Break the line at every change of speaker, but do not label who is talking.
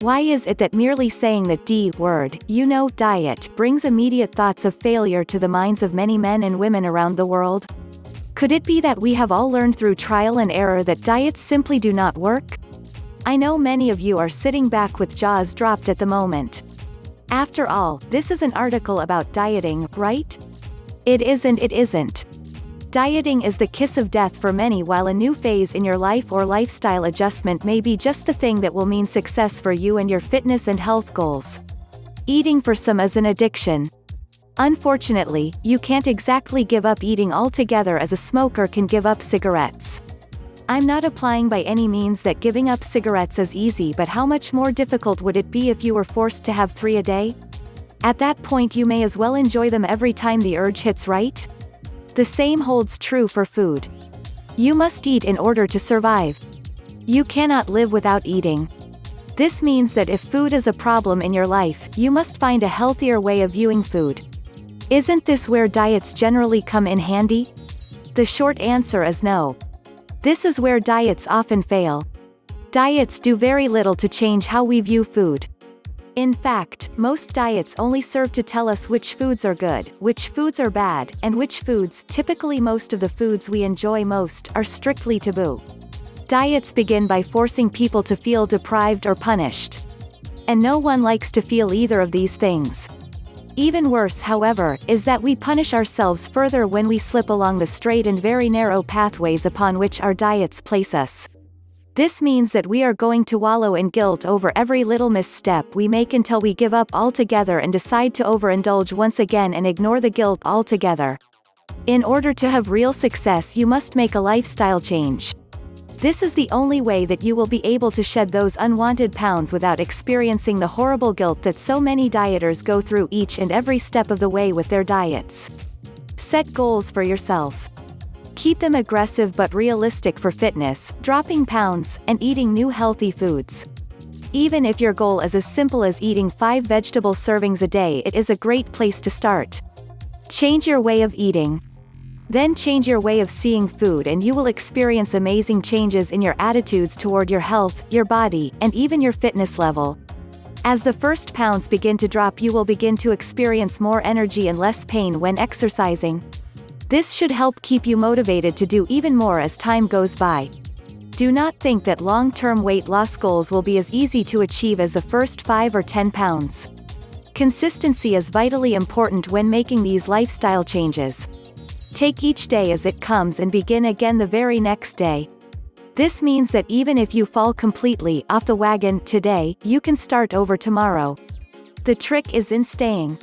Why is it that merely saying the D word, you know, diet, brings immediate thoughts of failure to the minds of many men and women around the world? Could it be that we have all learned through trial and error that diets simply do not work? I know many of you are sitting back with jaws dropped at the moment. After all, this is an article about dieting, right? It isn't it isn't. Dieting is the kiss of death for many while a new phase in your life or lifestyle adjustment may be just the thing that will mean success for you and your fitness and health goals. Eating for some is an addiction. Unfortunately, you can't exactly give up eating altogether as a smoker can give up cigarettes. I'm not applying by any means that giving up cigarettes is easy but how much more difficult would it be if you were forced to have three a day? At that point you may as well enjoy them every time the urge hits right? The same holds true for food. You must eat in order to survive. You cannot live without eating. This means that if food is a problem in your life, you must find a healthier way of viewing food. Isn't this where diets generally come in handy? The short answer is no. This is where diets often fail. Diets do very little to change how we view food. In fact, most diets only serve to tell us which foods are good, which foods are bad, and which foods, typically most of the foods we enjoy most, are strictly taboo. Diets begin by forcing people to feel deprived or punished. And no one likes to feel either of these things. Even worse however, is that we punish ourselves further when we slip along the straight and very narrow pathways upon which our diets place us. This means that we are going to wallow in guilt over every little misstep we make until we give up altogether and decide to overindulge once again and ignore the guilt altogether. In order to have real success you must make a lifestyle change. This is the only way that you will be able to shed those unwanted pounds without experiencing the horrible guilt that so many dieters go through each and every step of the way with their diets. Set goals for yourself. Keep them aggressive but realistic for fitness, dropping pounds, and eating new healthy foods. Even if your goal is as simple as eating 5 vegetable servings a day it is a great place to start. Change your way of eating. Then change your way of seeing food and you will experience amazing changes in your attitudes toward your health, your body, and even your fitness level. As the first pounds begin to drop you will begin to experience more energy and less pain when exercising. This should help keep you motivated to do even more as time goes by. Do not think that long-term weight loss goals will be as easy to achieve as the first 5 or 10 pounds. Consistency is vitally important when making these lifestyle changes. Take each day as it comes and begin again the very next day. This means that even if you fall completely off the wagon today, you can start over tomorrow. The trick is in staying.